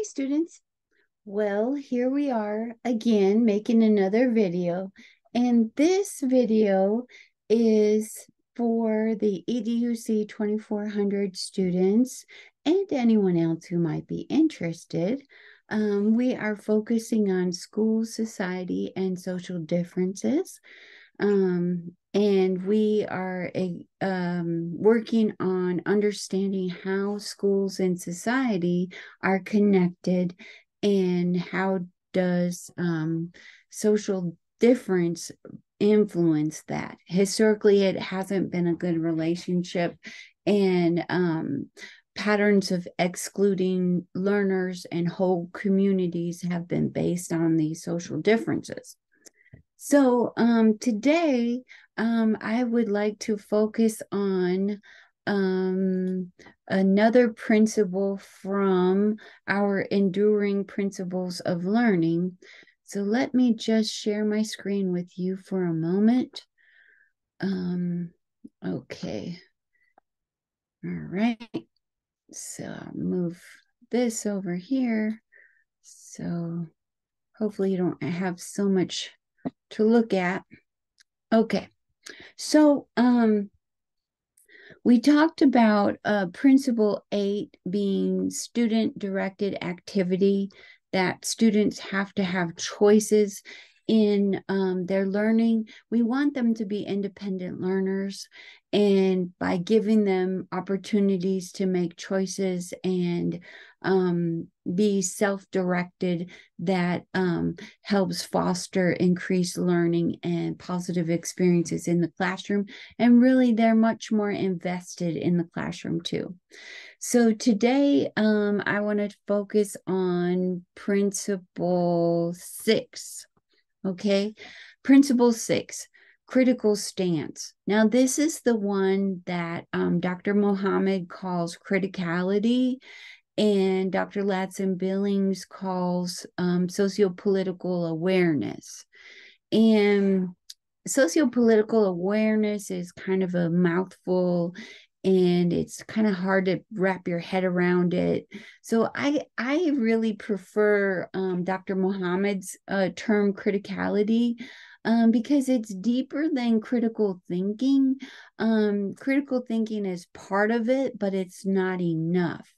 Hi, students. Well, here we are again making another video. And this video is for the EDUC 2400 students and anyone else who might be interested. Um, we are focusing on school, society, and social differences. Um, and we are a, um, working on understanding how schools and society are connected and how does um, social difference influence that. Historically it hasn't been a good relationship and um, patterns of excluding learners and whole communities have been based on these social differences so um, today, um, I would like to focus on um, another principle from our enduring principles of learning. So let me just share my screen with you for a moment. Um, okay. All right. So I'll move this over here. So hopefully you don't have so much to look at. Okay. So um we talked about uh, principle eight being student directed activity, that students have to have choices in um, their learning. We want them to be independent learners. And by giving them opportunities to make choices and um, be self directed, that um, helps foster increased learning and positive experiences in the classroom. And really, they're much more invested in the classroom too. So today, um, I want to focus on principle six. Okay. Principle six critical stance. Now, this is the one that um, Dr. Muhammad calls criticality, and Dr. Ladson Billings calls um, sociopolitical awareness. And sociopolitical awareness is kind of a mouthful and it's kind of hard to wrap your head around it. So I I really prefer um, Dr. Muhammad's uh, term criticality um, because it's deeper than critical thinking. Um, critical thinking is part of it, but it's not enough.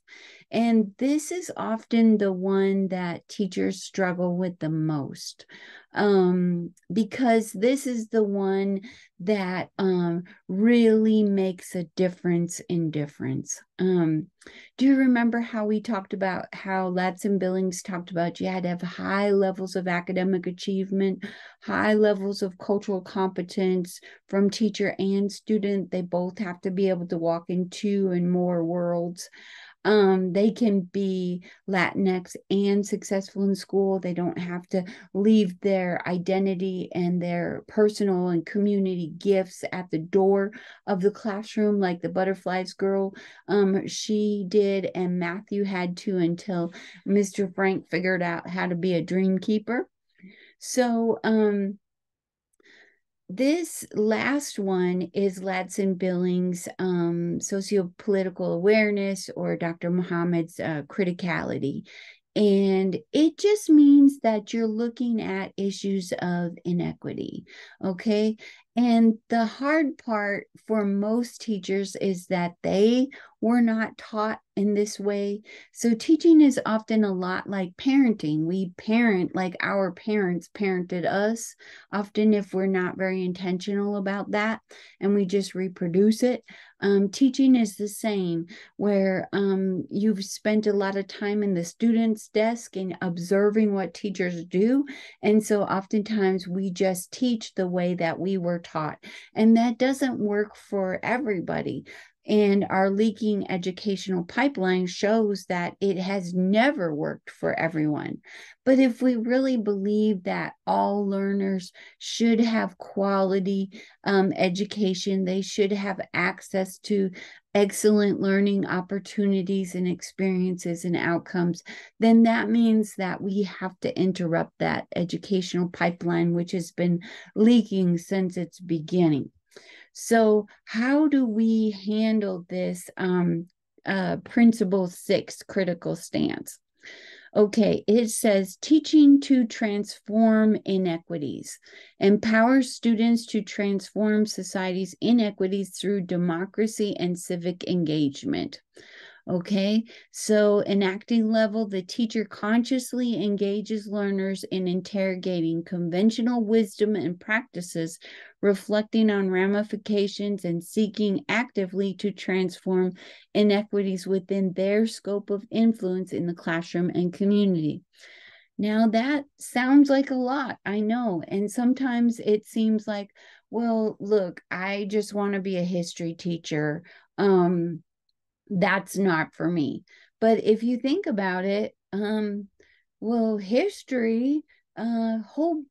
And this is often the one that teachers struggle with the most um, because this is the one that um, really makes a difference in difference. Um, do you remember how we talked about how Ladson Billings talked about you had to have high levels of academic achievement, high levels of cultural competence from teacher and student? They both have to be able to walk in two and more worlds um, they can be Latinx and successful in school. They don't have to leave their identity and their personal and community gifts at the door of the classroom, like the Butterflies girl. Um, she did, and Matthew had to until Mr. Frank figured out how to be a dream keeper. So, um, this last one is Ladson Billings' um, sociopolitical awareness or Dr. Muhammad's uh, criticality. And it just means that you're looking at issues of inequity. Okay. And the hard part for most teachers is that they were not taught in this way. So teaching is often a lot like parenting. We parent like our parents parented us, often if we're not very intentional about that and we just reproduce it. Um, teaching is the same, where um, you've spent a lot of time in the student's desk and observing what teachers do. And so oftentimes we just teach the way that we were taught. And that doesn't work for everybody. And our leaking educational pipeline shows that it has never worked for everyone. But if we really believe that all learners should have quality um, education, they should have access to excellent learning opportunities and experiences and outcomes, then that means that we have to interrupt that educational pipeline, which has been leaking since its beginning. So, how do we handle this um, uh, principle six critical stance? Okay, it says teaching to transform inequities, empower students to transform society's inequities through democracy and civic engagement. Okay, so enacting level, the teacher consciously engages learners in interrogating conventional wisdom and practices, reflecting on ramifications and seeking actively to transform inequities within their scope of influence in the classroom and community. Now, that sounds like a lot, I know. And sometimes it seems like, well, look, I just want to be a history teacher. Um, that's not for me. But if you think about it, um, well, history, uh, whole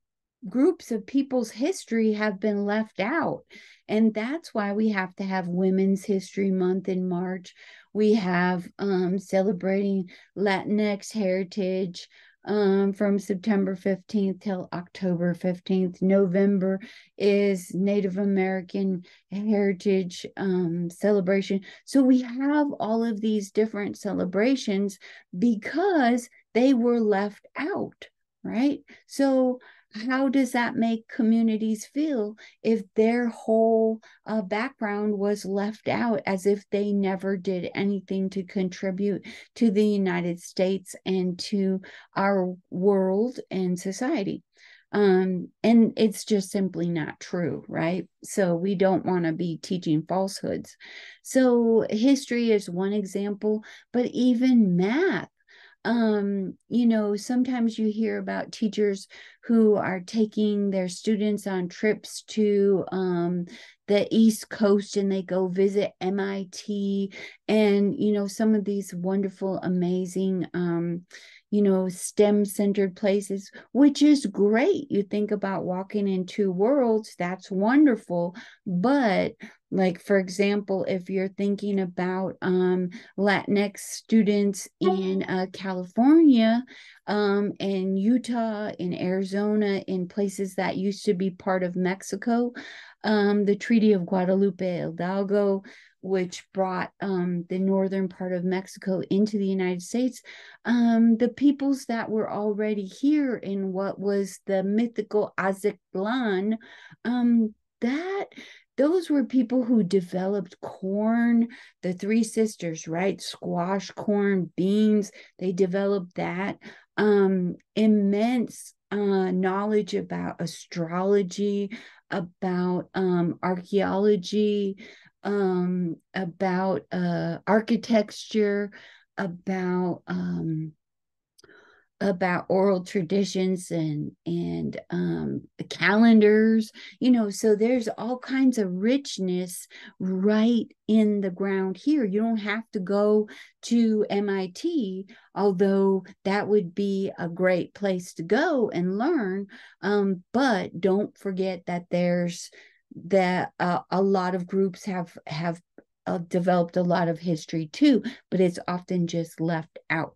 groups of people's history have been left out. And that's why we have to have Women's History Month in March. We have um, celebrating Latinx heritage um, from September 15th till October 15th. November is Native American Heritage um, Celebration. So we have all of these different celebrations because they were left out, right? So how does that make communities feel if their whole uh, background was left out as if they never did anything to contribute to the United States and to our world and society? Um, and it's just simply not true, right? So we don't want to be teaching falsehoods. So history is one example, but even math um you know sometimes you hear about teachers who are taking their students on trips to um the east coast and they go visit MIT and you know some of these wonderful amazing um you know, STEM centered places, which is great. You think about walking in two worlds, that's wonderful. But like for example if you're thinking about um, latinx students in uh, california um, in utah in arizona in places that used to be part of mexico um, the treaty of guadalupe hidalgo which brought um, the northern part of Mexico into the United States, um, the peoples that were already here in what was the mythical Aztlan, um, that those were people who developed corn, the three sisters, right? Squash, corn, beans, they developed that. Um, immense uh, knowledge about astrology, about um, archaeology, um, about uh, architecture, about um, about oral traditions and and um, calendars you know so there's all kinds of richness right in the ground here. You don't have to go to mit although that would be a great place to go and learn um, but don't forget that there's that uh, a lot of groups have have uh, developed a lot of history too but it's often just left out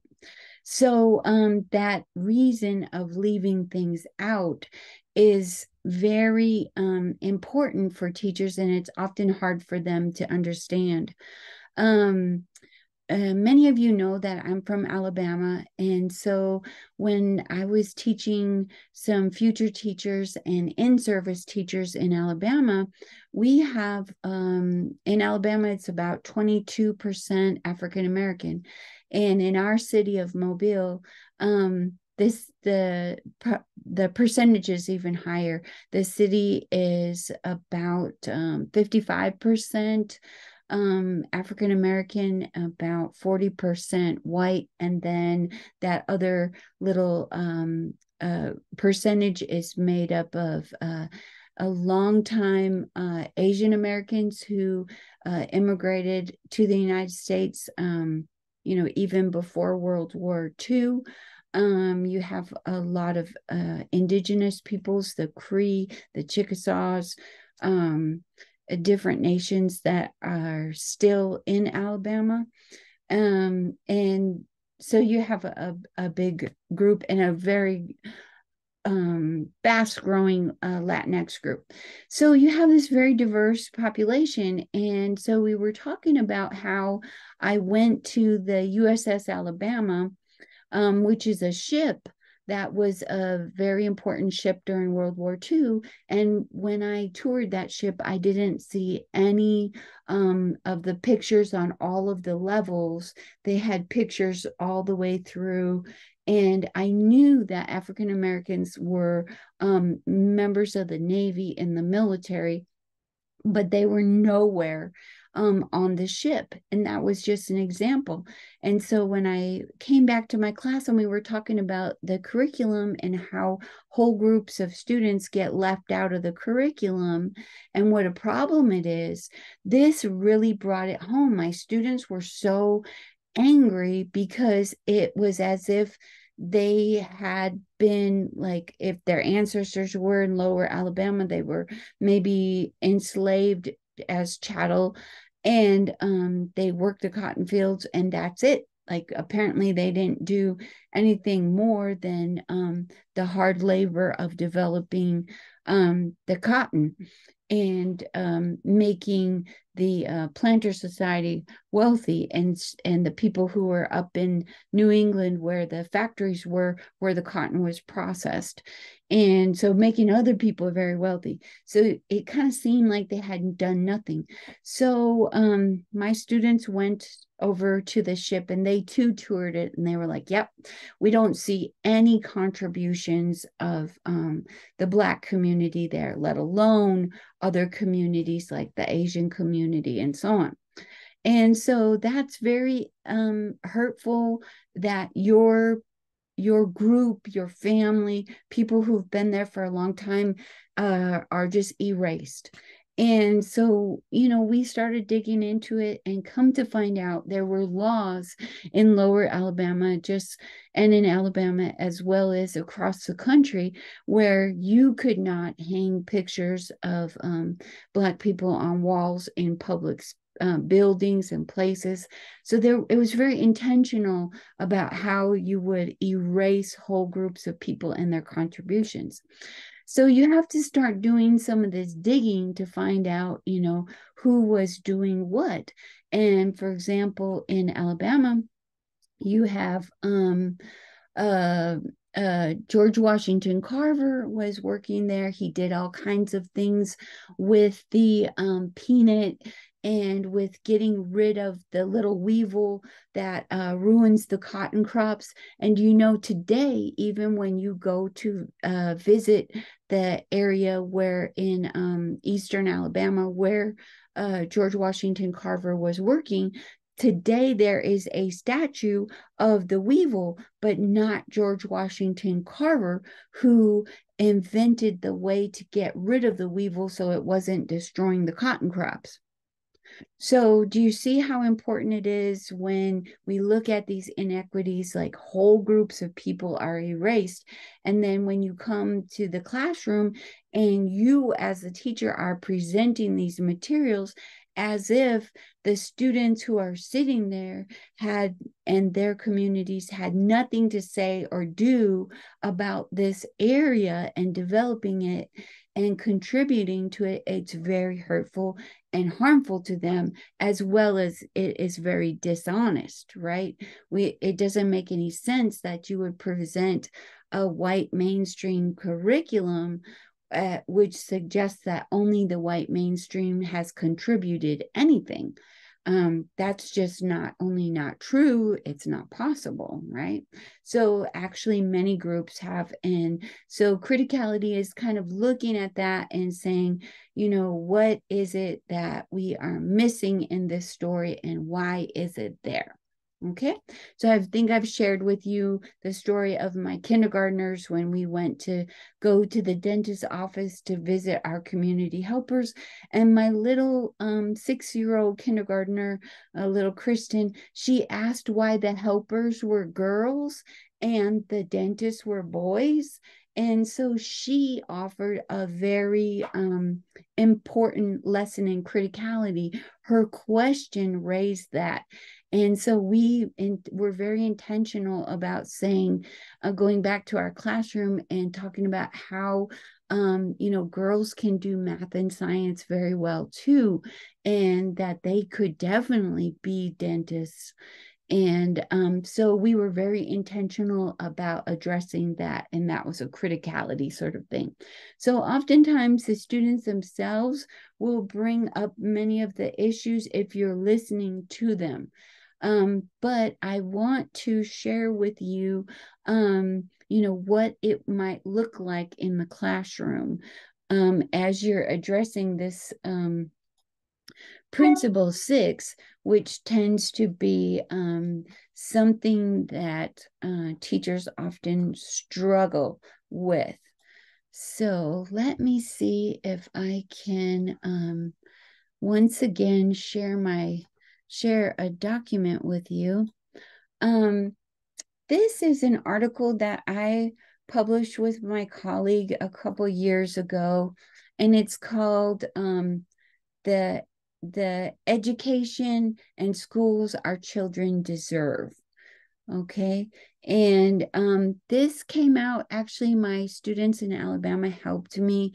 so um, that reason of leaving things out is very um, important for teachers, and it's often hard for them to understand. Um, many of you know that I'm from Alabama. And so when I was teaching some future teachers and in service teachers in Alabama, we have um, in Alabama, it's about 22% African American. And in our city of Mobile, um, this the the percentage is even higher. The city is about um, 55% um, African American, about 40% white, and then that other little um, uh, percentage is made up of uh, a long time uh, Asian Americans who uh, immigrated to the United States, um, you know, even before World War II. Um, you have a lot of uh, indigenous peoples, the Creek, the Chickasaws, um, different nations that are still in Alabama. Um, and so you have a, a big group and a very um, fast growing uh, Latinx group. So you have this very diverse population. And so we were talking about how I went to the USS Alabama um, which is a ship that was a very important ship during World War II. And when I toured that ship, I didn't see any um, of the pictures on all of the levels. They had pictures all the way through. And I knew that African Americans were um, members of the Navy and the military, but they were nowhere um, on the ship. And that was just an example. And so when I came back to my class and we were talking about the curriculum and how whole groups of students get left out of the curriculum and what a problem it is, this really brought it home. My students were so angry because it was as if they had been like if their ancestors were in lower alabama they were maybe enslaved as chattel and um, they worked the cotton fields and that's it. Like apparently they didn't do anything more than um, the hard labor of developing um, the cotton and um, making the uh, planter society wealthy and and the people who were up in New England where the factories were where the cotton was processed and so making other people very wealthy. So it kind of seemed like they hadn't done nothing. So um, my students went over to the ship and they too toured it and they were like yep we don't see any contributions of um, the black community there let alone other communities like the asian community and so on. And so that's very um, hurtful that your your group, your family, people who've been there for a long time uh, are just erased. And so, you know, we started digging into it and come to find out there were laws in lower Alabama, just and in Alabama as well as across the country, where you could not hang pictures of um, Black people on walls in public uh, buildings and places. So there, it was very intentional about how you would erase whole groups of people and their contributions. So you have to start doing some of this digging to find out, you know, who was doing what. And for example, in Alabama, you have um, uh, uh, George Washington Carver was working there. He did all kinds of things with the um, peanut and with getting rid of the little weevil that uh, ruins the cotton crops. And you know, today, even when you go to uh, visit the area where in um, eastern Alabama, where uh, George Washington Carver was working, today there is a statue of the weevil, but not George Washington Carver, who invented the way to get rid of the weevil so it wasn't destroying the cotton crops. So, do you see how important it is when we look at these inequities, like whole groups of people are erased? And then when you come to the classroom and you, as a teacher, are presenting these materials as if the students who are sitting there had and their communities had nothing to say or do about this area and developing it and contributing to it, it's very hurtful and harmful to them, as well as it is very dishonest, right? We it doesn't make any sense that you would present a white mainstream curriculum uh, which suggests that only the white mainstream has contributed anything um, that's just not only not true, it's not possible, right? So, actually, many groups have. And so, criticality is kind of looking at that and saying, you know, what is it that we are missing in this story and why is it there? Okay, so I think I've shared with you the story of my kindergartners when we went to go to the dentist's office to visit our community helpers. And my little um, six year old kindergartner, uh, little Kristen, she asked why the helpers were girls and the dentists were boys. And so she offered a very um, important lesson in criticality. Her question raised that. And so we in, were very intentional about saying, uh, going back to our classroom and talking about how, um, you know, girls can do math and science very well too, and that they could definitely be dentists And um, so we were very intentional about addressing that. And that was a criticality sort of thing. So oftentimes the students themselves will bring up many of the issues if you're listening to them. Um, but I want to share with you, um, you know, what it might look like in the classroom um, as you're addressing this um, principle six, which tends to be um, something that uh, teachers often struggle with. So let me see if I can um, once again share my share a document with you. Um, this is an article that I published with my colleague a couple years ago, and it's called um, the the education and schools our children deserve. Okay. And um, this came out actually, my students in Alabama helped me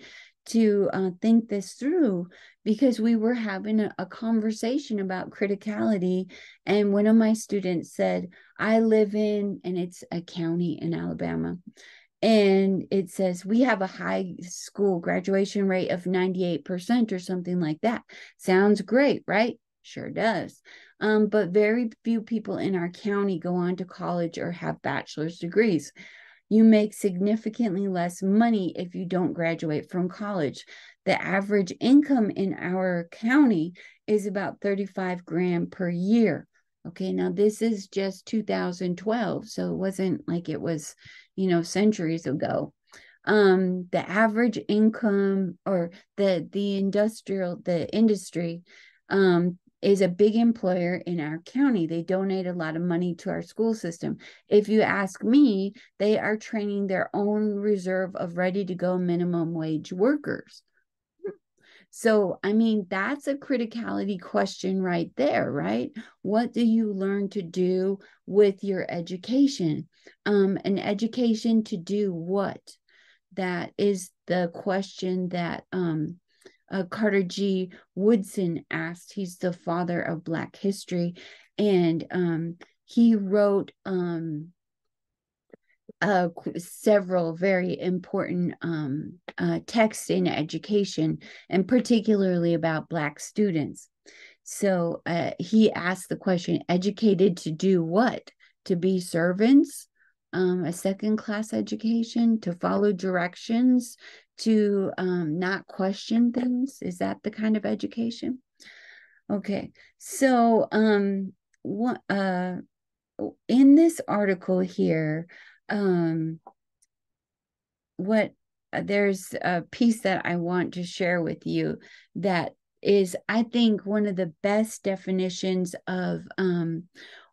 to uh, think this through because we were having a, a, conversation about criticality. And one of my students said, I live in, and it's a county in Alabama and it says we have a high school graduation rate of 98% or something like that. Sounds great, right? Sure does. Um, but very few people in our county go on to college or have bachelor's degrees. You make significantly less money if you don't graduate from college. The average income in our county is about 35 grand per year. Okay, now this is just 2012, so it wasn't like it was, you know, centuries ago. Um, the average income or the the industrial the industry um is a big employer in our county. They donate a lot of money to our school system. If you ask me, they are training their own reserve of ready to go minimum wage workers. So, I mean, that's a criticality question right there, right? What do you learn to do with your education? Um, an education to do what? That is the question that um, uh, Carter G. Woodson asked. He's the father of Black history. And um, he wrote um, uh, several very important um, uh, texts in education, and particularly about Black students. So uh, he asked the question educated to do what? To be servants, um, a second class education, to follow directions, to um, not question things? Is that the kind of education? Okay, so um, what, uh, in this article here, um, what uh, there's a piece that I want to share with you that is, I think, one of the best definitions of um,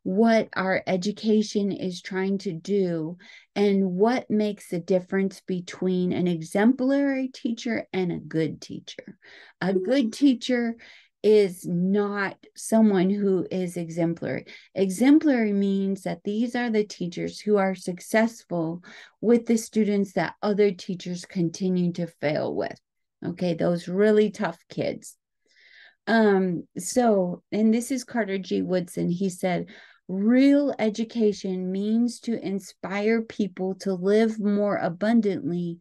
what our education is trying to do and what makes the difference between an exemplary teacher and a good teacher. A good mm-hmm. teacher is not someone who is exemplary. Exemplary means that these are the teachers who are successful with the students that other teachers continue to fail with. Okay, those really tough kids. Um, so, and this is Carter G. Woodson. He said, Real education means to inspire people to live more abundantly,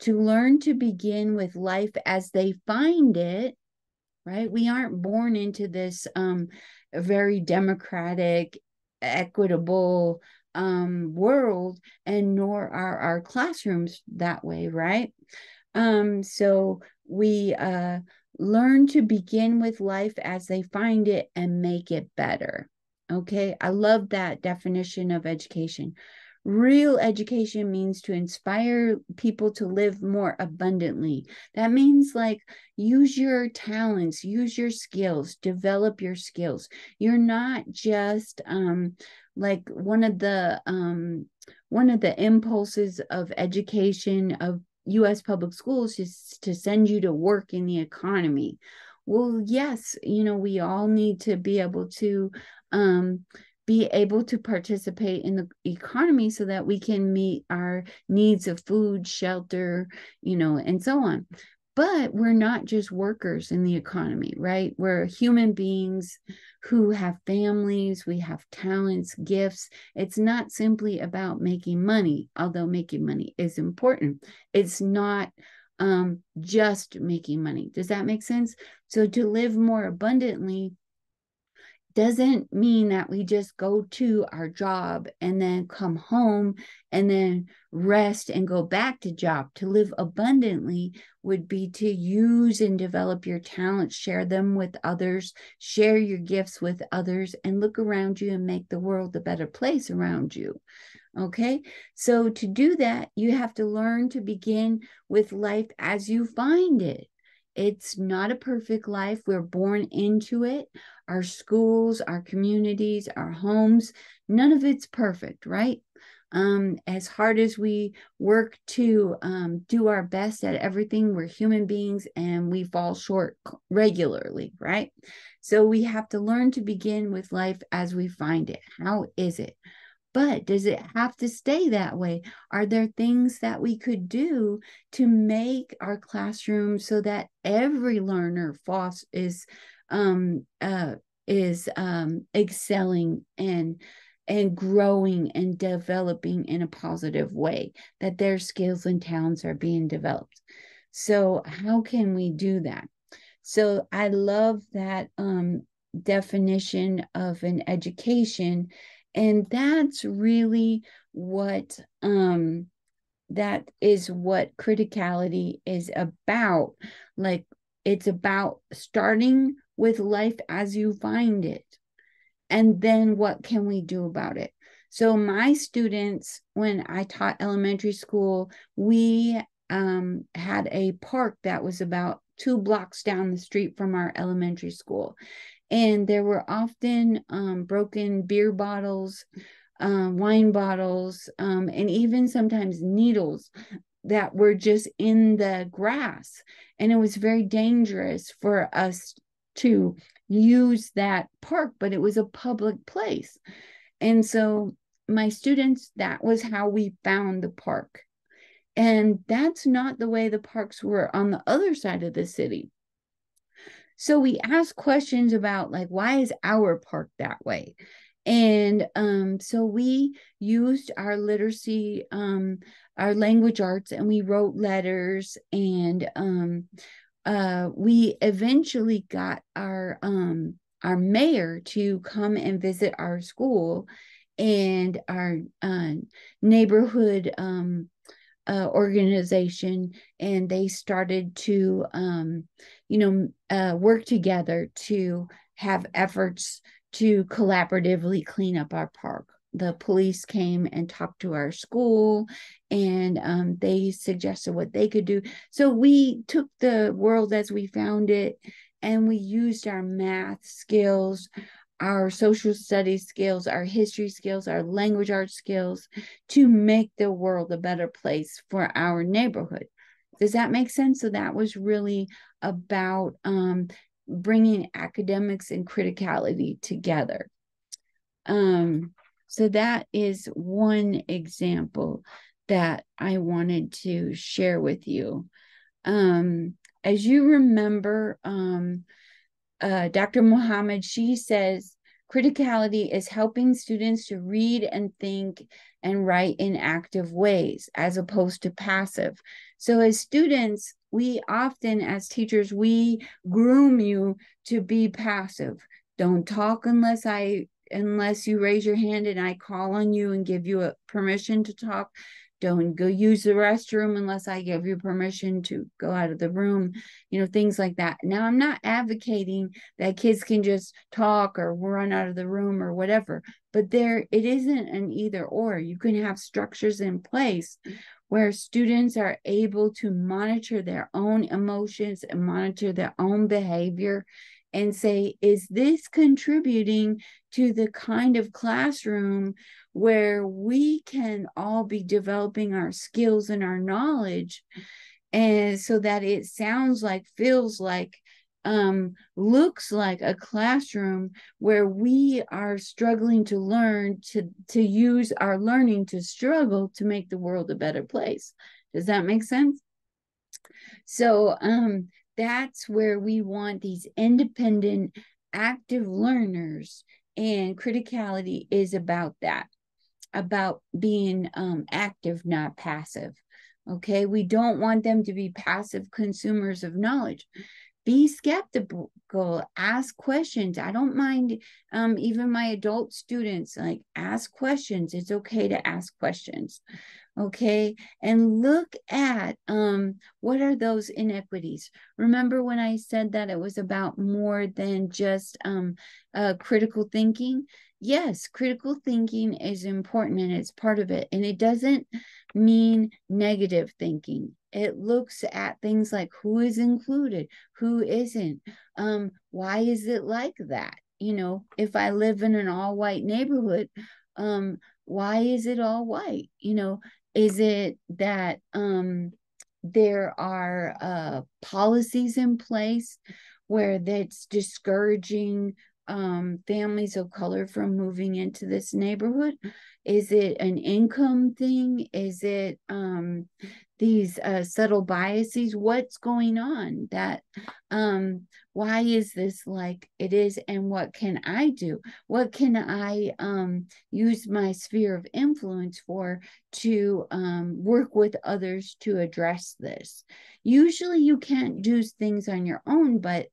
to learn to begin with life as they find it right? We aren't born into this um, very democratic, equitable um, world, and nor are our classrooms that way, right? Um, so we uh, learn to begin with life as they find it and make it better. Okay, I love that definition of education. Real education means to inspire people to live more abundantly. That means like use your talents, use your skills, develop your skills. You're not just um like one of the um one of the impulses of education of US public schools is to send you to work in the economy. Well, yes, you know, we all need to be able to um be able to participate in the economy so that we can meet our needs of food, shelter, you know, and so on. but we're not just workers in the economy, right? We're human beings who have families, we have talents, gifts. It's not simply about making money, although making money is important. It's not um, just making money. Does that make sense? So to live more abundantly doesn't mean that we just go to our job and then come home and then rest and go back to job. To live abundantly would be to use and develop your talents share them with others share your gifts with others and look around you and make the world a better place around you. Okay? So to do that you have to learn to begin with life as you find it it's not a perfect life. We're born into it. Our schools, our communities, our homes, none of it's perfect, right? Um, as hard as we work to um, do our best at everything, we're human beings and we fall short regularly, right? So we have to learn to begin with life as we find it. How is it? But does it have to stay that way? Are there things that we could do to make our classroom so that every learner is um, uh, is um, excelling and and growing and developing in a positive way? That their skills and talents are being developed. So how can we do that? So I love that um, definition of an education and that's really what um that is what criticality is about. Like it's about starting with life as you find it. And then what can we do about it? So my students when i taught elementary school we um, had a park that was about two blocks down the street from our elementary school and there were often um, broken beer bottles, um, wine bottles, um, and even sometimes needles that were just in the grass. And it was very dangerous for us to use that park, but it was a public place. And so, my students, that was how we found the park. And that's not the way the parks were on the other side of the city. So we asked questions about like why is our park that way? And um, so we used our literacy, um, our language arts, and we wrote letters. And um, uh, we eventually got our um, our mayor to come and visit our school and our uh, neighborhood um, uh, organization and they started to um, you know uh, work together to have efforts to collaboratively clean up our park. The police came and talked to our school and um, they suggested what they could do. So we took the world as we found it and we used our math skills our social studies skills, our history skills, our language arts skills to make the world a better place for our neighborhood. Does that make sense? So that was really about um, bringing academics and criticality together. Um, so that is one example that I wanted to share with you. Um, as you remember, um, uh, Dr. Muhammad, she says criticality is helping students to read and think and write in active ways as opposed to passive. So, as students, we often, as teachers, we groom you to be passive. Don't talk unless I unless you raise your hand and I call on you and give you a permission to talk. Don't go use the restroom unless I give you permission to go out of the room, you know, things like that. Now, I'm not advocating that kids can just talk or run out of the room or whatever, but there it isn't an either or. You can have structures in place where students are able to monitor their own emotions and monitor their own behavior and say, is this contributing to the kind of classroom where we can all be developing our skills and our knowledge and so that it sounds like feels like um, looks like a classroom where we are struggling to learn to to use our learning to struggle to make the world a better place. Does that make sense? So um, that's where we want these independent, active learners, and criticality is about that, about being um, active, not passive. Okay, we don't want them to be passive consumers of knowledge. Be skeptical ask questions. I don't mind um, even my adult students like ask questions. It's okay to ask questions okay and look at um, what are those inequities remember when i said that it was about more than just um, uh, critical thinking yes, critical thinking is important and it's part of it. And it doesn't mean negative thinking. It looks at things like who is included, who isn't, um, why is it like that? You know, if I live in an all white neighborhood, um, why is it all white? You know, is it that um, there are uh, policies in place where that's discouraging um, families of color from moving into this neighborhood? Is it an income thing? Is it um, these uh, subtle biases? What's going on? That um, why is this like it is, and what can I do? What can I um, use my sphere of influence for to um, work with others to address this? Usually, you can't do things on your own, but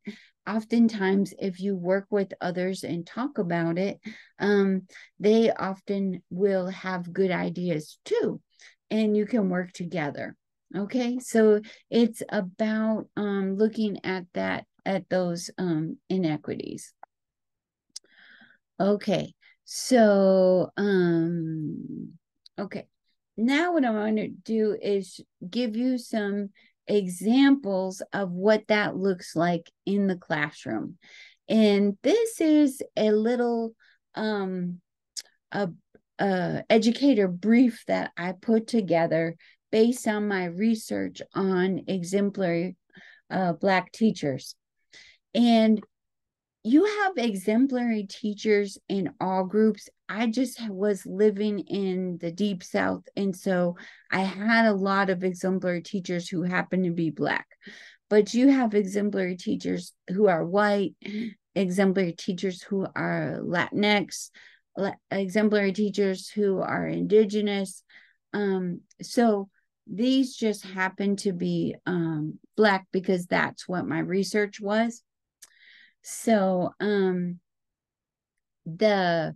oftentimes if you work with others and talk about it um, they often will have good ideas too and you can work together okay? So it's about um, looking at that at those um, inequities. Okay so um okay. Now what i want to do is give you some examples of what that looks like in the classroom. And this is a little um, a, a educator brief that I put together based on my research on exemplary uh, Black teachers. And you have exemplary teachers in all groups. I just was living in the deep south. And so I had a lot of exemplary teachers who happen to be Black. But you have exemplary teachers who are white, exemplary teachers who are Latinx, exemplary teachers who are Indigenous. Um, so these just happen to be um, Black because that's what my research was. So um the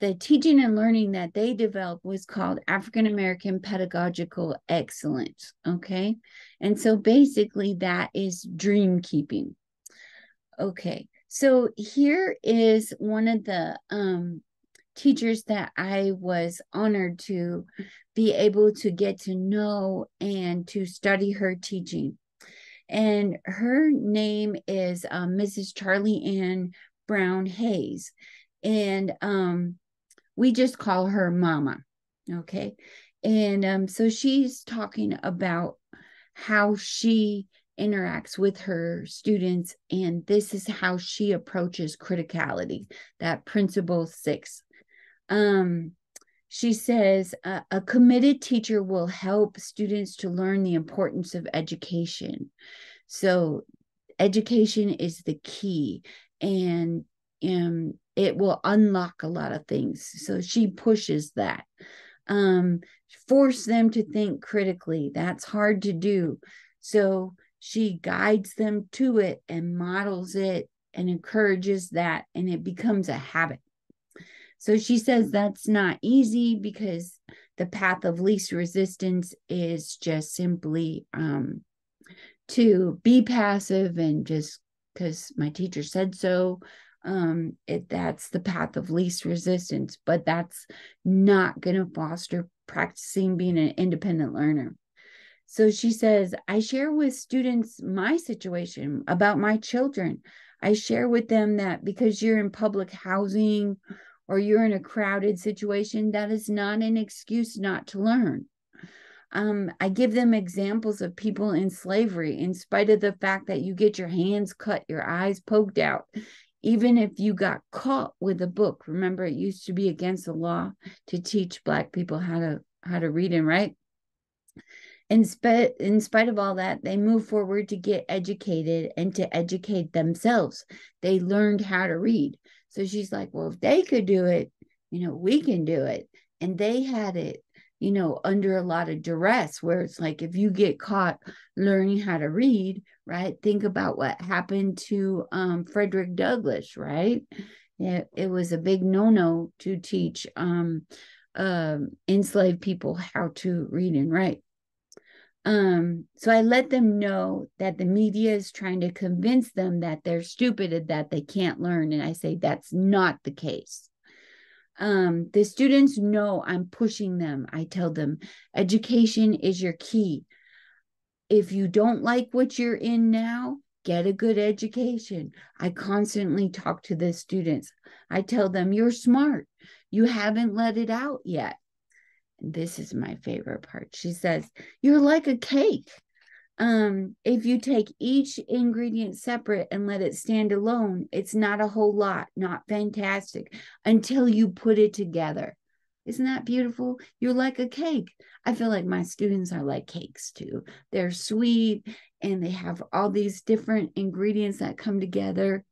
the teaching and learning that they developed was called African American Pedagogical Excellence. Okay. And so basically that is dream keeping. Okay. So here is one of the um, teachers that I was honored to be able to get to know and to study her teaching and her name is um, Mrs. Charlie Ann Brown Hayes, and um, we just call her Mama. Okay, and um, so she's talking about how she interacts with her students, and this is how she approaches criticality. That principle six. Um, she says a committed teacher will help students to learn the importance of education. So, education is the key, and um, it will unlock a lot of things. So, she pushes that. Um, force them to think critically. That's hard to do. So, she guides them to it and models it and encourages that, and it becomes a habit. So she says that's not easy because the path of least resistance is just simply um, to be passive and just because my teacher said so. Um, it that's the path of least resistance, but that's not going to foster practicing being an independent learner. So she says, I share with students my situation about my children. I share with them that because you're in public housing or you're in a crowded situation, that is not an excuse not to learn. Um, I give them examples of people in slavery, in spite of the fact that you get your hands cut, your eyes poked out, even if you got caught with a book. Remember, it used to be against the law to teach Black people how to how to read and write. in, spe- in spite of all that, they moved forward to get educated and to educate themselves. They learned how to read. So she's like, well, if they could do it, you know, we can do it. And they had it, you know, under a lot of duress, where it's like if you get caught learning how to read, right? Think about what happened to um, Frederick Douglass, right? It, it was a big no no to teach um, uh, enslaved people how to read and write. Um, so I let them know that the media is trying to convince them that they're stupid and that they can't learn. And I say that's not the case. Um, the students know I'm pushing them. I tell them education is your key. If you don't like what you're in now, get a good education. I constantly talk to the students. I tell them, you're smart. You haven't let it out yet this is my favorite part. She says, You're like a cake. Um, if you take each ingredient separate and let it stand alone, it's not a whole lot, not fantastic until you put it together. Isn't that beautiful? You're like a cake. I feel like my students are like cakes too. They're sweet and they have all these different ingredients that come together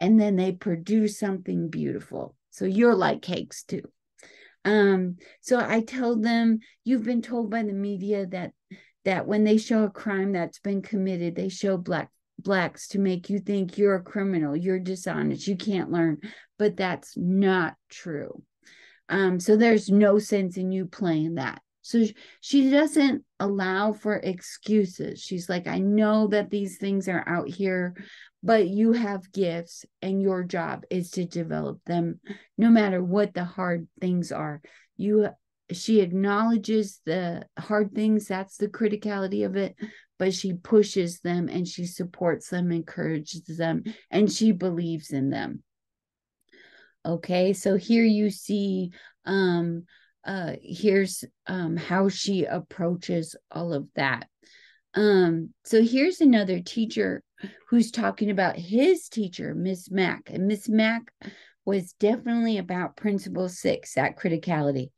and then they produce something beautiful. So you're like cakes too. Um, so I tell them, you've been told by the media that that when they show a crime that's been committed, they show black blacks to make you think you're a criminal, you're dishonest, you can't learn. But that's not true. Um, so there's no sense in you playing that. So she doesn't allow for excuses. She's like, I know that these things are out here, but you have gifts and your job is to develop them no matter what the hard things are. You she acknowledges the hard things that's the criticality of it but she pushes them and she supports them encourages them and she believes in them. Okay so here you see um uh here's um how she approaches all of that um so here's another teacher who's talking about his teacher, Miss Mack. And Miss Mack was definitely about principle six, that criticality.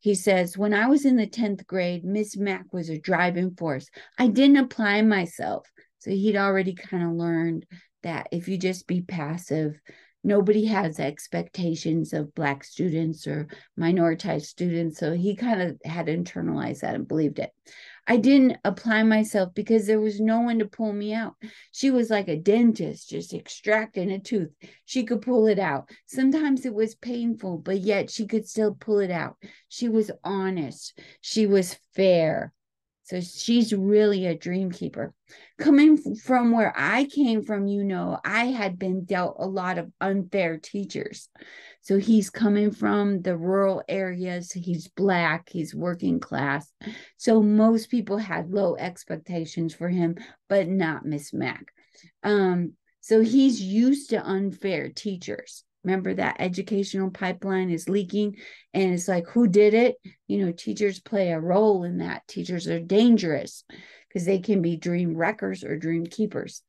He says, When I was in the 10th grade, Miss Mack was a driving force. I didn't apply myself. So he'd already kind of learned that if you just be passive, nobody has expectations of black students or minoritized students so he kind of had internalized that and believed it I didn't apply myself because there was no one to pull me out. She was like a dentist, just extracting a tooth. She could pull it out. Sometimes it was painful, but yet she could still pull it out. She was honest. She was fair. So she's really a dream keeper. Coming from where I came from, you know, I had been dealt a lot of unfair teachers. So he's coming from the rural areas. He's black, he's working class. So most people had low expectations for him, but not Miss Mack. Um, so he's used to unfair teachers. Remember that educational pipeline is leaking, and it's like, who did it? You know, teachers play a role in that. Teachers are dangerous because they can be dream wreckers or dream keepers.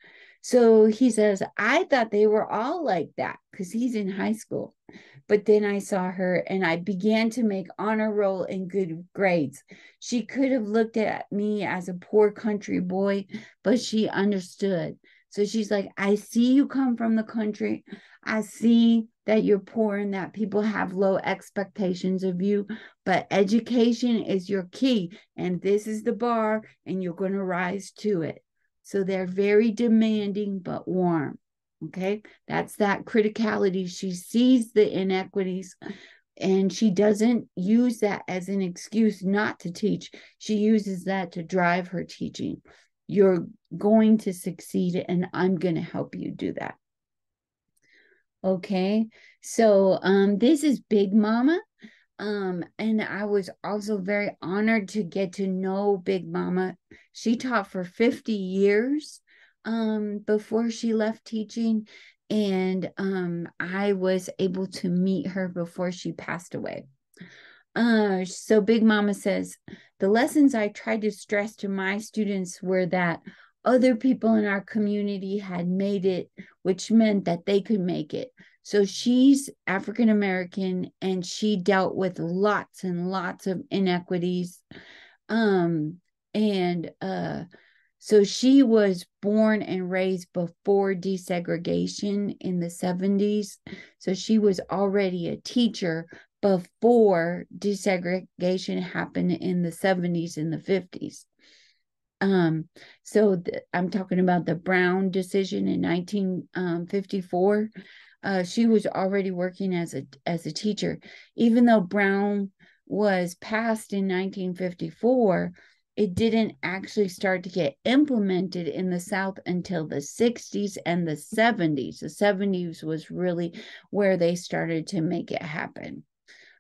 So he says, I thought they were all like that because he's in high school. But then I saw her and I began to make honor roll and good grades. She could have looked at me as a poor country boy, but she understood. So she's like, I see you come from the country. I see that you're poor and that people have low expectations of you, but education is your key. And this is the bar, and you're going to rise to it. So they're very demanding, but warm. Okay. That's that criticality. She sees the inequities and she doesn't use that as an excuse not to teach. She uses that to drive her teaching. You're going to succeed, and I'm going to help you do that. Okay, so um, this is Big Mama. Um, and I was also very honored to get to know Big Mama. She taught for 50 years um, before she left teaching, and um, I was able to meet her before she passed away. Uh, so Big Mama says the lessons I tried to stress to my students were that other people in our community had made it, which meant that they could make it. So she's African American and she dealt with lots and lots of inequities. Um, and uh so she was born and raised before desegregation in the 70s. So she was already a teacher before desegregation happened in the 70s and the 50s. Um, so I'm talking about the Brown decision in 1954. Um, uh, she was already working as a as a teacher, even though Brown was passed in 1954 it didn't actually start to get implemented in the South until the 60s and the 70s. The 70s was really where they started to make it happen.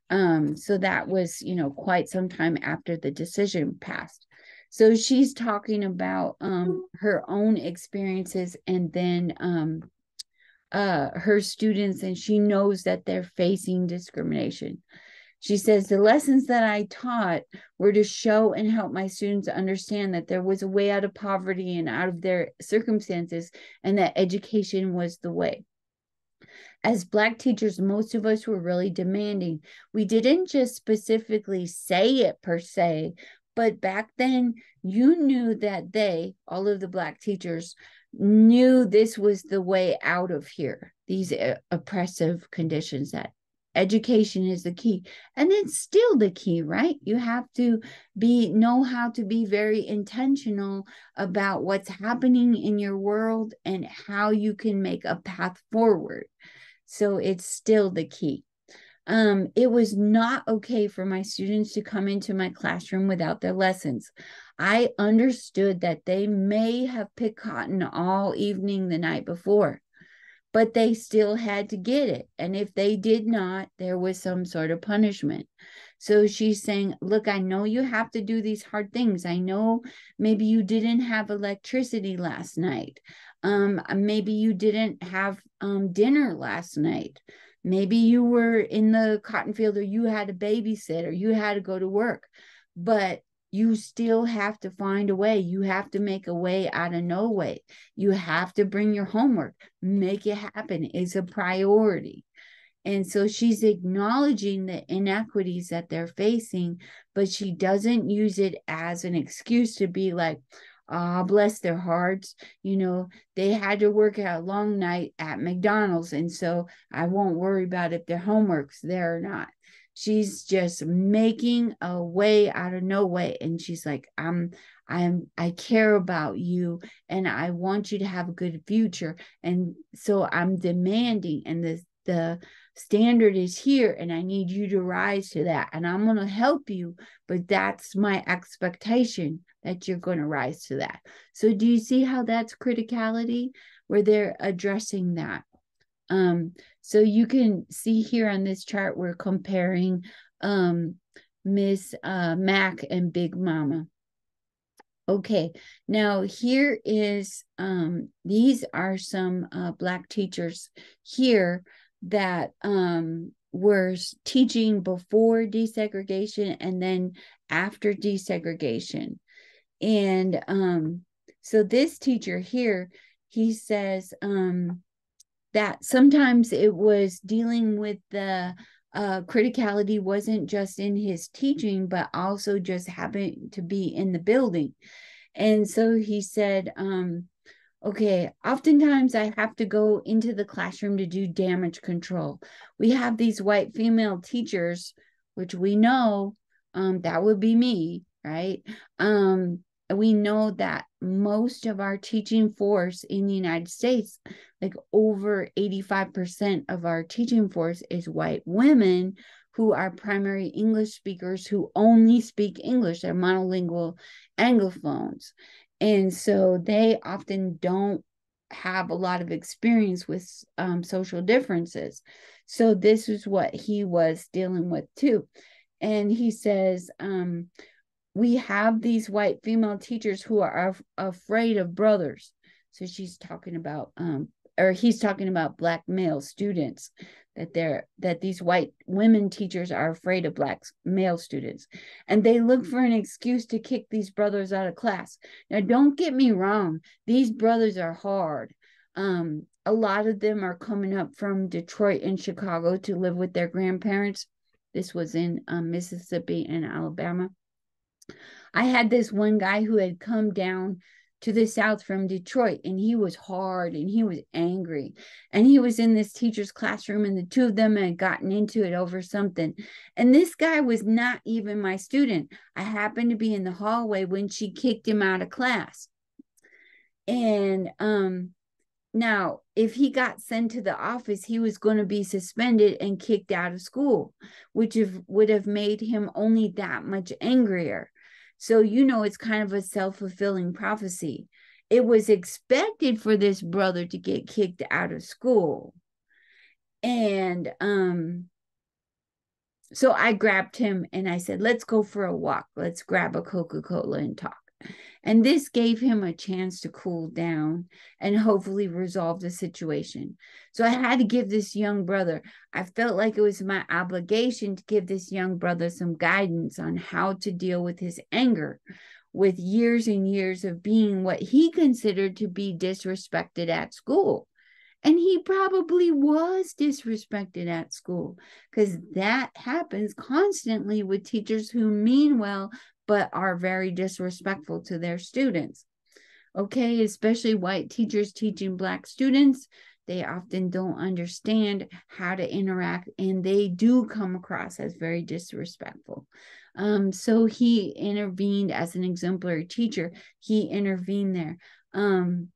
Um, so that was, you know, quite some time after the decision passed. So she's talking about um, her own experiences and then um, uh, her students, and she knows that they're facing discrimination. She says, The lessons that I taught were to show and help my students understand that there was a way out of poverty and out of their circumstances, and that education was the way. As Black teachers, most of us were really demanding. We didn't just specifically say it per se, but back then you knew that they, all of the Black teachers, knew this was the way out of here, these uh, oppressive conditions that education is the key and it's still the key right you have to be know how to be very intentional about what's happening in your world and how you can make a path forward so it's still the key um, it was not okay for my students to come into my classroom without their lessons. I understood that they may have picked cotton all evening the night before but they still had to get it. And if they did not, there was some sort of punishment. So she's saying, Look, I know you have to do these hard things. I know maybe you didn't have electricity last night. Um, maybe you didn't have um, dinner last night. Maybe you were in the cotton field or you had a babysit or you had to go to work. But you still have to find a way. You have to make a way out of no way. You have to bring your homework, make it happen. It's a priority. And so she's acknowledging the inequities that they're facing, but she doesn't use it as an excuse to be like, ah, oh, bless their hearts. You know, they had to work a long night at McDonald's. And so I won't worry about if their homework's there or not she's just making a way out of no way and she's like i'm i'm i care about you and i want you to have a good future and so i'm demanding and the the standard is here and i need you to rise to that and i'm going to help you but that's my expectation that you're going to rise to that. So do you see how that's criticality? Where they're addressing that. Um, so you can see here on this chart, we're comparing um, Miss uh, Mack and Big Mama. Okay, now here is, um, these are some uh, Black teachers here that um, were teaching before desegregation and then after desegregation. And um, so this teacher here, he says, um, that sometimes it was dealing with the uh, criticality wasn't just in his teaching, but also just happened to be in the building. And so he said, um, okay, oftentimes I have to go into the classroom to do damage control. We have these white female teachers, which we know um, that would be me, right? Um, we know that most of our teaching force in the United States, like over 85% of our teaching force is white women who are primary English speakers who only speak English. They're monolingual Anglophones. And so they often don't have a lot of experience with um, social differences. So this is what he was dealing with too. And he says, um, we have these white female teachers who are af- afraid of brothers. So she's talking about, um, or he's talking about black male students that they're that these white women teachers are afraid of black male students. And they look for an excuse to kick these brothers out of class. Now don't get me wrong these brothers are hard. Um, a lot of them are coming up from detroit and chicago to live with their grandparents. This was in um, mississippi and alabama. I had this one guy who had come down to the south from Detroit and he was hard and he was angry. And he was in this teacher's classroom and the two of them had gotten into it over something. And this guy was not even my student. I happened to be in the hallway when she kicked him out of class. And um now if he got sent to the office he was going to be suspended and kicked out of school which would have made him only that much angrier so, you know, it's kind of a self fulfilling prophecy. It was expected for this brother to get kicked out of school. And um, so I grabbed him and I said, Let's go for a walk. Let's grab a Coca Cola and talk. And this gave him a chance to cool down and hopefully resolve the situation. So I had to give this young brother, I felt like it was my obligation to give this young brother some guidance on how to deal with his anger with years and years of being what he considered to be disrespected at school. And he probably was disrespected at school because that happens constantly with teachers who mean well but are very disrespectful to their students. Okay, especially white teachers teaching Black students, they often don't understand how to interact and they do come across as very disrespectful. Um, so he intervened as an exemplary teacher, he intervened there. Um,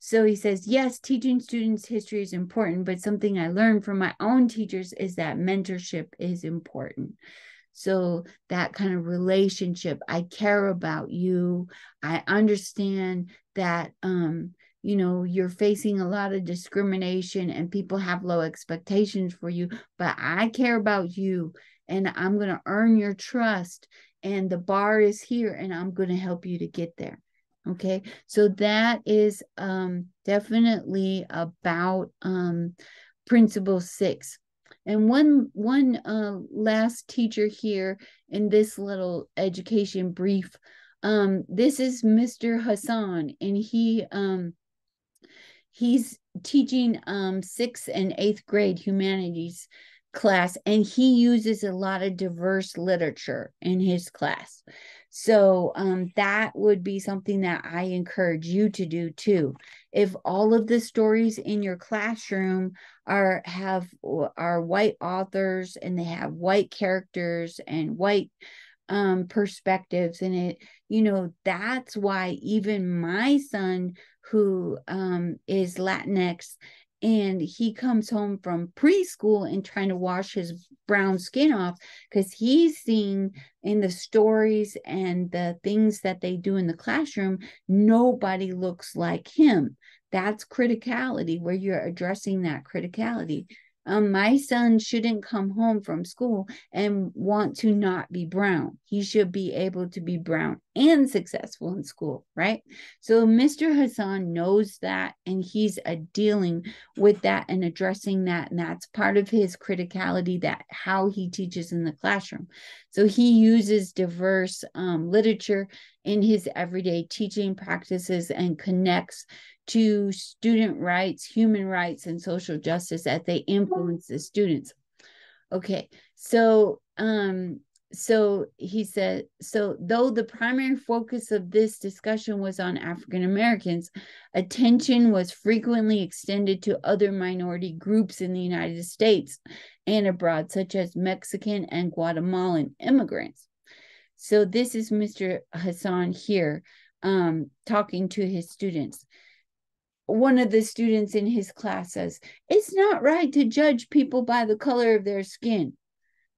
so he says, yes, teaching students history is important, but something I learned from my own teachers is that mentorship is important. So that kind of relationship, I care about you. I understand that um, you know, you're facing a lot of discrimination and people have low expectations for you, but I care about you and I'm going to earn your trust and the bar is here and I'm going to help you to get there. Okay? So that is um definitely about um principle 6 and one one uh, last teacher here in this little education brief. Um, this is Mr. Hassan, and he um, he's teaching um, sixth and eighth grade humanities class, and he uses a lot of diverse literature in his class. So um, that would be something that I encourage you to do too. If all of the stories in your classroom are have are white authors and they have white characters and white um, perspectives in it, you know that's why even my son who um, is Latinx and he comes home from preschool and trying to wash his brown skin off because he's seeing in the stories and the things that they do in the classroom nobody looks like him. That's criticality where you're addressing that criticality um, my son shouldn't come home from school and want to not be brown. He should be able to be brown and successful in school, right? So Mr. Hassan knows that and he's uh, dealing with that and addressing that. And that's part of his criticality that how he teaches in the classroom. So he uses diverse um, literature in his everyday teaching practices and connects to student rights, human rights, and social justice as they influence the students. Okay, so um, so he said, so though the primary focus of this discussion was on African Americans, attention was frequently extended to other minority groups in the United States and abroad, such as Mexican and Guatemalan immigrants. So this is Mr. Hassan here um, talking to his students one of the students in his class says, It's not right to judge people by the color of their skin.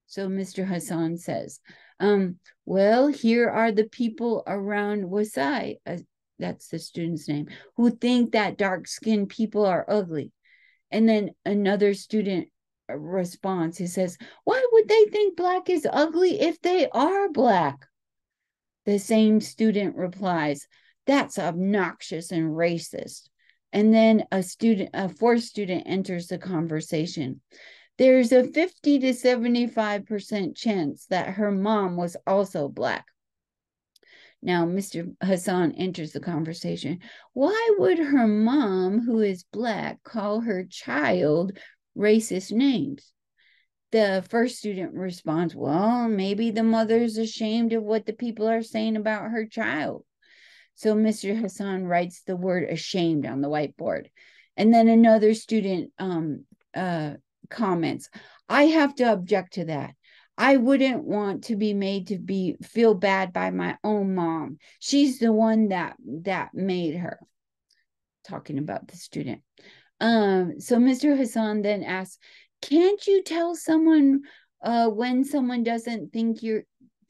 So Mr. Hassan says, um, Well, here are the people around Wasai, uh, that's the student's name, who think that dark skinned people are ugly. And then another student responds, he says, Why would they think black is ugly if they are black? The same student replies, That's obnoxious and racist and then a student a fourth student enters the conversation. There's a 50 to 75% chance that her mom was also black. Now mr hassan enters the conversation. Why would her mom who is black call her child racist names? The first student responds, Well, maybe the mother's ashamed of what the people are saying about her child. So Mr. Hassan writes the word ashamed on the whiteboard. And then another student um, uh, comments, I have to object to that. I wouldn't want to be made to be feel bad by my own mom. She's the one that that made her. Talking about the student. Um, so Mr. Hassan then asks, can't you tell someone uh, when someone doesn't think you're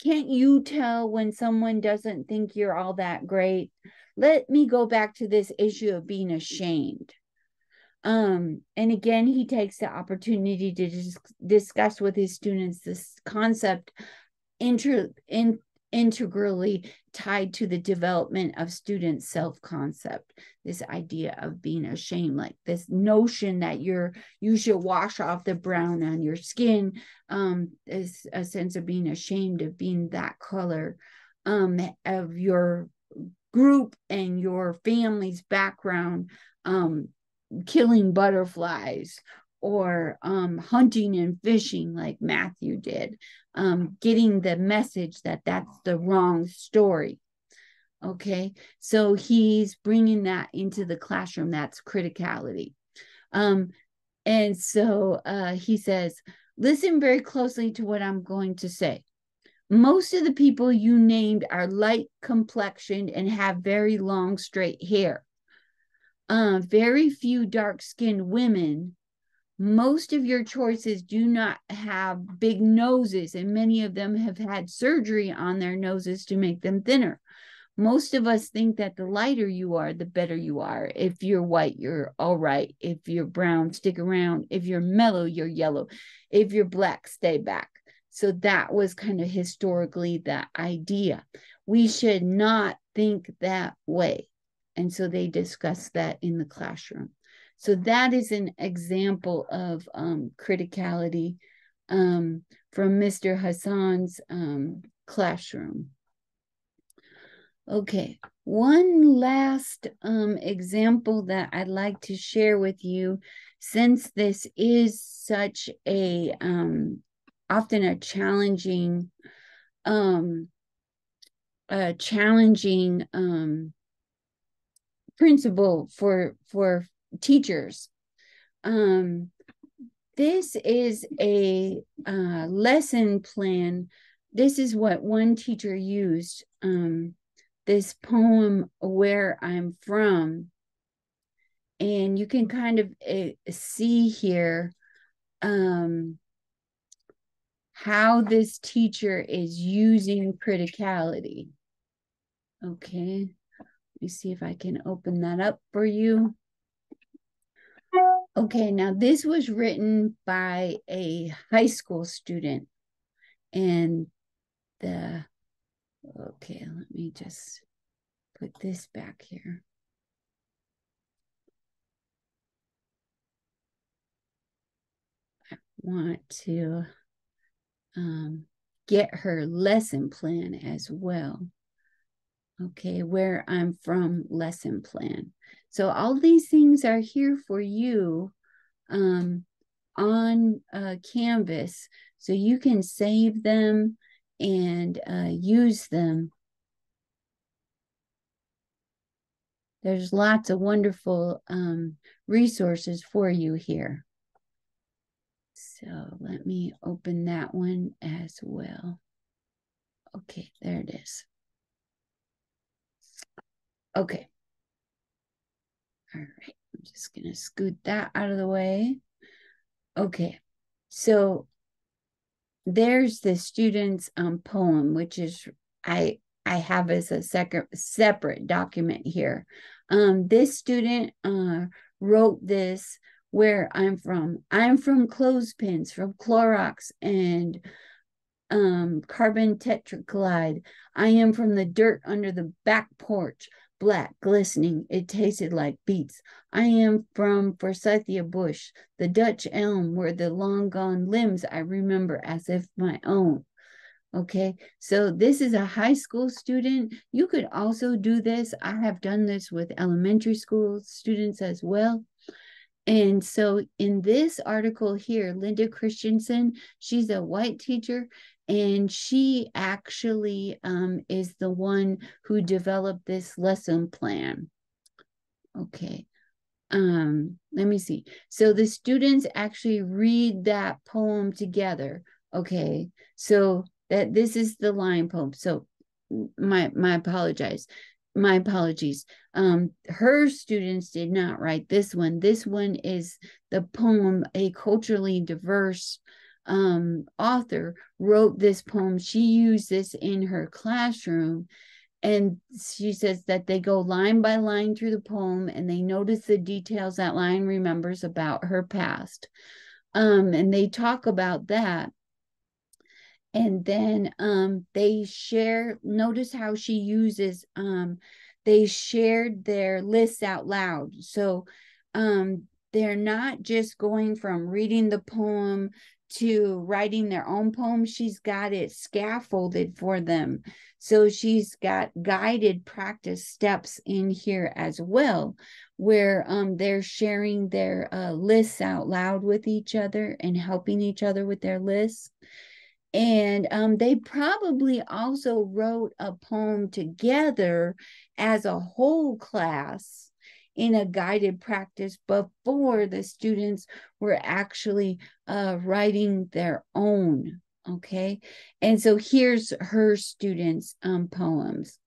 can't you tell when someone doesn't think you're all that great? Let me go back to this issue of being ashamed. Um and again he takes the opportunity to dis- discuss with his students this concept inter in integrally tied to the development of student self-concept. This idea of being ashamed like this notion that you're you should wash off the brown on your skin um is a sense of being ashamed of being that color um of your group and your family's background um killing butterflies or um, hunting and fishing like Matthew did, um, getting the message that that's the wrong story. Okay, so he's bringing that into the classroom. That's criticality. Um, and so uh, he says, listen very closely to what I'm going to say. Most of the people you named are light complexioned and have very long, straight hair. Uh, very few dark skinned women most of your choices do not have big noses, and many of them have had surgery on their noses to make them thinner. Most of us think that the lighter you are, the better you are. If you're white, you're all right. If you're brown, stick around. If you're mellow, you're yellow. If you're black, stay back. So that was kind of historically the idea. We should not think that way. And so they discussed that in the classroom. So that is an example of um, criticality um, from Mr. Hassan's um, classroom. Okay, one last um, example that I'd like to share with you, since this is such a um, often a challenging, um, a challenging principle for for teachers. Um, this is a uh, lesson plan. This is what one teacher used. Um, this poem, Where I'm From. And you can kind of uh, see here um, how this teacher is using criticality. Okay, let me see if I can open that up for you. Okay, now this was written by a high school student. And the, okay, let me just put this back here. I want to um, get her lesson plan as well. Okay, where I'm from, lesson plan. So all these things are here for you um, on uh, Canvas. So you can save them and uh, use them. There's lots of wonderful um, resources for you here. So let me open that one as well. Okay, there it is. Okay. All right, I'm just going to scoot that out of the way. Okay, so there's the student's um, poem, which is I I have as a second separate document here. Um, this student uh, wrote this where I'm from. I'm from clothespins, from Clorox and um, carbon tetrachloride. I am from the dirt under the back porch black, glistening. It tasted like beets. I am from Forsythia Bush, the Dutch elm where the long gone limbs I remember as if my own. Okay, so this is a high school student. You could also do this. I have done this with elementary school students as well. And so in this article here, Linda Christensen, she's a white teacher, and she actually um, is the one who developed this lesson plan. Okay. Um, let me see. So the students actually read that poem together. Okay. So that this is the line poem. So my my apologize my apologies. Um, her students did not write this one. This one is the poem, a culturally diverse um, author wrote this poem. She used this in her classroom. And she says that they go line by line through the poem and they notice the details that line remembers about her past. Um, and they talk about that and then um, they share notice how she uses um, they shared their lists out loud so um, they're not just going from reading the poem to writing their own poem she's got it scaffolded for them. So she's got guided practice steps in here as well where um, they're sharing their uh, lists out loud with each other and helping each other with their lists and um, they probably also wrote a poem together as a whole class in a guided practice before the students were actually uh, writing their own. Okay. And so here's her students' um, poems.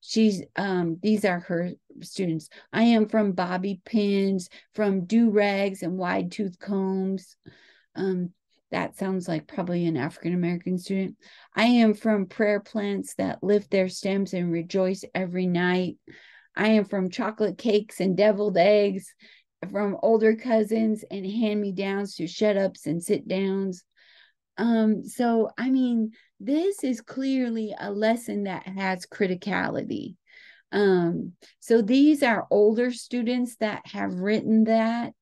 She's um, these are her students. I am from bobby pins, from do rags and wide tooth combs. Um, that sounds like probably an African American student. I am from prayer plants that lift their stems and rejoice every night. I am from chocolate cakes and deviled eggs, from older cousins and hand me downs to shut ups and sit downs. Um, so, I mean, this is clearly a lesson that has criticality. Um, so, these are older students that have written that.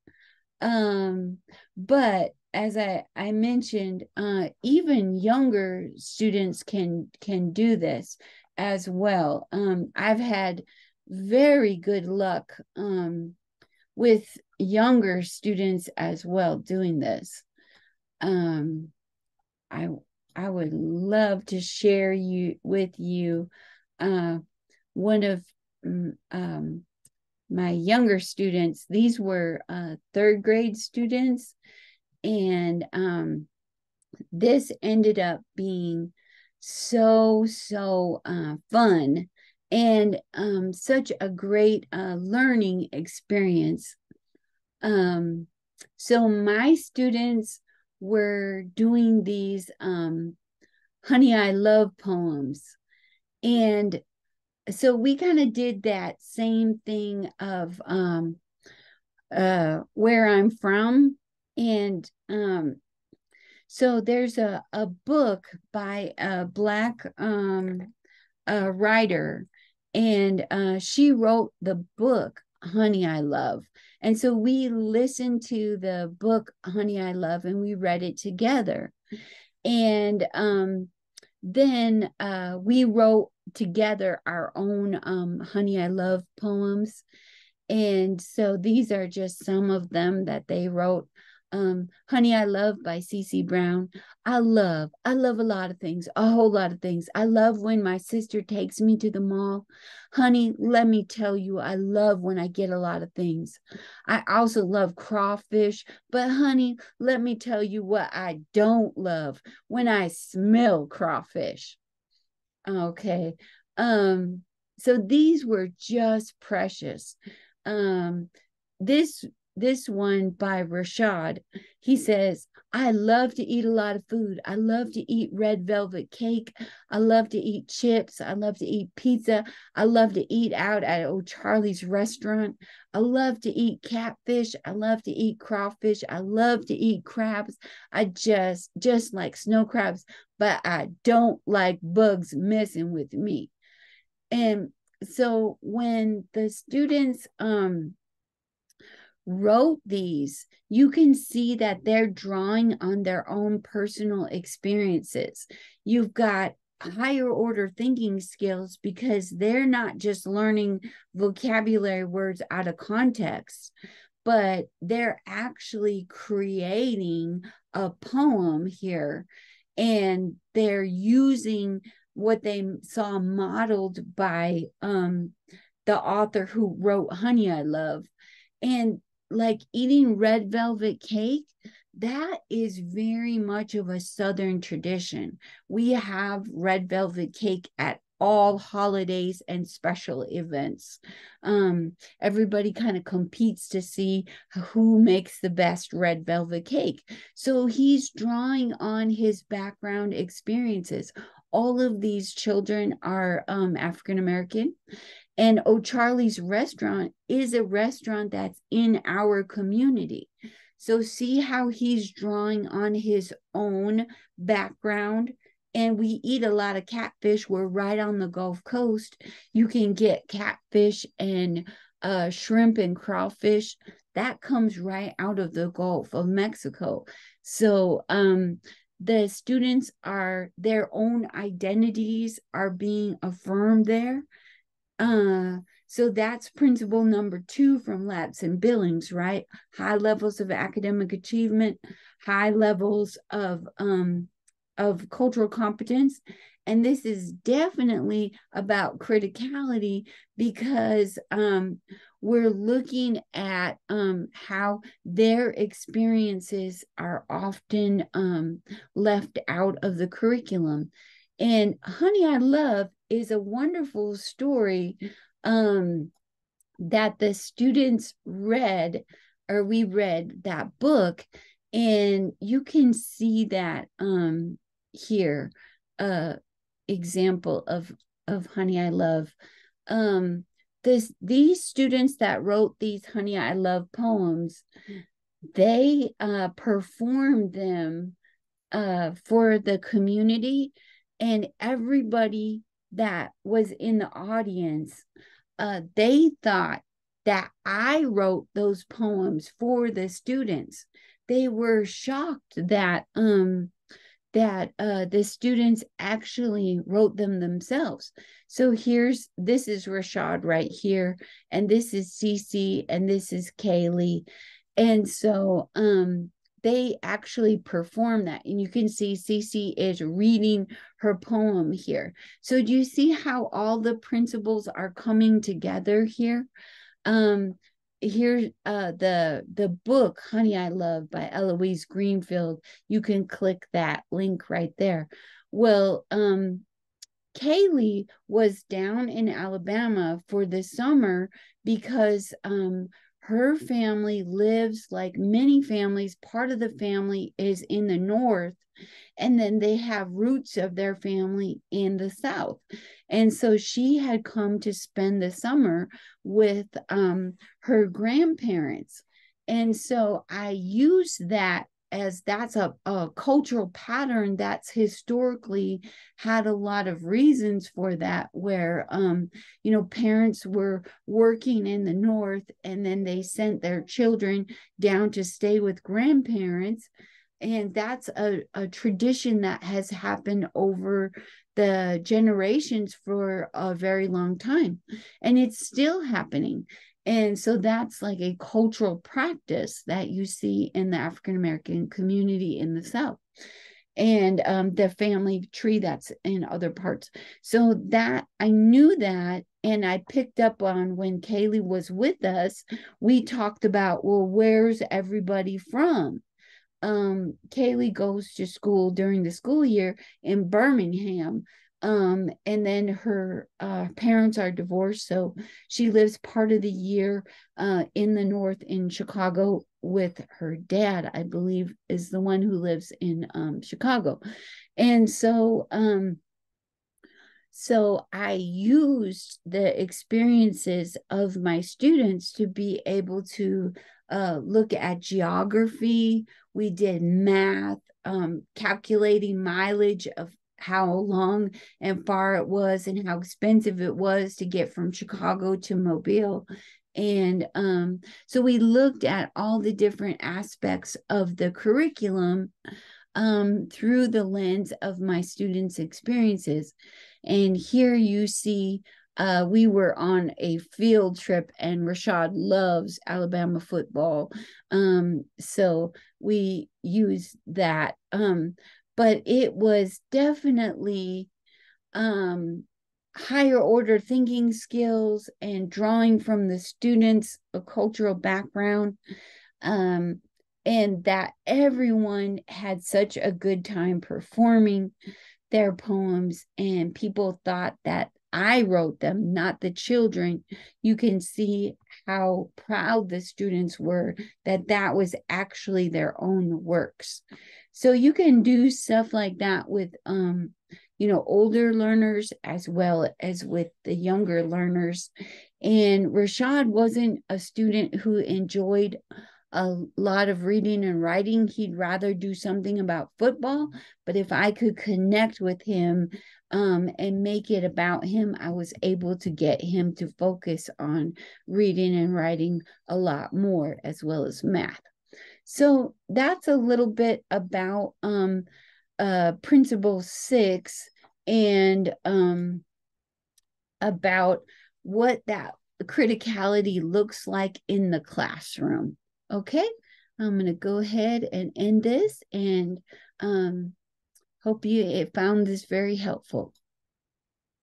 Um, but as I, I mentioned, uh, even younger students can can do this as well. Um, I've had very good luck um, with younger students as well doing this. Um, I I would love to share you with you uh, one of mm, um, my younger students. These were uh, third grade students and um, this ended up being so, so uh, fun and um, such a great uh, learning experience. Um, so, my students were doing these um, Honey, I Love poems. And so we kind of did that same thing of um, uh, where I'm from and um, so there's a, a book by a black um, a writer, and uh, she wrote the book Honey I Love. And so we listened to the book Honey I Love and we read it together. And um, then uh, we wrote together our own um, Honey I Love poems. And so these are just some of them that they wrote um honey i love by cc brown. I love i love a lot of things a whole lot of things. I love when my sister takes me to the mall. Honey let me tell you i love when i get a lot of things. I also love crawfish but honey let me tell you what i don't love when i smell crawfish. Okay um so these were just precious. Um this this one by Rashad. He says, I love to eat a lot of food. I love to eat red velvet cake. I love to eat chips. I love to eat pizza. I love to eat out at O'Charlie's restaurant. I love to eat catfish. I love to eat crawfish. I love to eat crabs. I just just like snow crabs, but I don't like bugs messing with me. And so when the students um wrote these, you can see that they're drawing on their own personal experiences. You've got higher order thinking skills because they're not just learning vocabulary words out of context, but they're actually creating a poem here and they're using what they saw modeled by um the author who wrote honey i love and like eating red velvet cake that is very much of a southern tradition we have red velvet cake at all holidays and special events. Um, everybody kind of competes to see who makes the best red velvet cake. So he's drawing on his background experiences. All of these children are um, African American. And O'Charlie's restaurant is a restaurant that's in our community. So, see how he's drawing on his own background and we eat a lot of catfish. We're right on the Gulf Coast. You can get catfish and uh, shrimp and crawfish. That comes right out of the Gulf of Mexico. So um, the students are their own identities are being affirmed there. Uh, so that's principle number two from Ladson Billings, right? High levels of academic achievement, high levels of um, of cultural competence. And this is definitely about criticality because um, we're looking at um, how their experiences are often um, left out of the curriculum. And Honey, I Love is a wonderful story um, that the students read, or we read that book, and you can see that um, here uh example of of honey i love. Um this these students that wrote these honey i love poems they uh performed them uh for the community and everybody that was in the audience uh they thought that i wrote those poems for the students they were shocked that um that uh, the students actually wrote them themselves. So here's this is Rashad right here, and this is Cece, and this is Kaylee. And so um, they actually perform that. And you can see Cece is reading her poem here. So do you see how all the principles are coming together here? Um, here uh the the book honey i love by eloise greenfield you can click that link right there well um kaylee was down in alabama for the summer because um her family lives like many families part of the family is in the north and then they have roots of their family in the south. And so she had come to spend the summer with um, her grandparents. And so i use that as that's a, a cultural pattern that's historically had a lot of reasons for that where um you know parents were working in the north and then they sent their children down to stay with grandparents. And that's a, a tradition that has happened over the generations for a very long time. And it's still happening and so that's like a cultural practice that you see in the african american community in the south and um, the family tree that's in other parts so that i knew that and I picked up on when Kaylee was with us, we talked about, well, where's everybody from? um, Kaylee goes to school during the school year in Birmingham. Um, and then her uh, parents are divorced, so she lives part of the year uh, in the north in Chicago with her dad, I believe, is the one who lives in um, Chicago. And so, um, so I used the experiences of my students to be able to uh, look at geography. We did math, um, calculating mileage of how long and far it was and how expensive it was to get from Chicago to Mobile. And um, so we looked at all the different aspects of the curriculum um, through the lens of my students' experiences. And here you see uh, we were on a field trip, and Rashad loves Alabama football. Um, so we used that. Um, but it was definitely um, higher order thinking skills and drawing from the students' a cultural background. Um, and that everyone had such a good time performing their poems, and people thought that I wrote them, not the children. You can see how proud the students were that that was actually their own works. So you can do stuff like that with um you know, older learners as well as with the younger learners. And Rashad wasn't a student who enjoyed a lot of reading and writing. He'd rather do something about football. But if I could connect with him um, and make it about him, I was able to get him to focus on reading and writing a lot more, as well as math. So that's a little bit about um, uh, principle six and um, about what that criticality looks like in the classroom. Okay, I'm going to go ahead and end this and um, hope you found this very helpful.